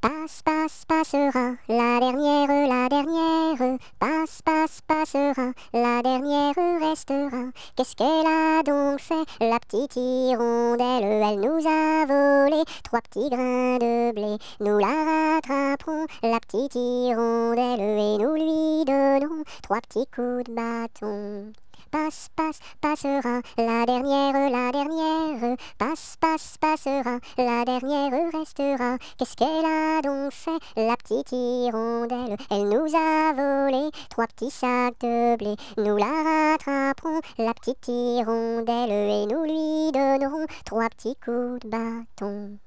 Passe, passe, passera, la dernière, la dernière, passe, passe, passera, la dernière restera. Qu'est-ce qu'elle a donc fait, la petite hirondelle Elle nous a volé trois petits grains de blé. Nous la rattraperons, la petite hirondelle, et nous lui donnerons trois petits coups de bâton passe, passe, passera, la dernière, la dernière, passe, passe, passera, la dernière restera. Qu'est-ce qu'elle a donc fait, la petite hirondelle? Elle nous a volé trois petits sacs de blé. Nous la rattraperons, la petite hirondelle, et nous lui donnerons trois petits coups de bâton.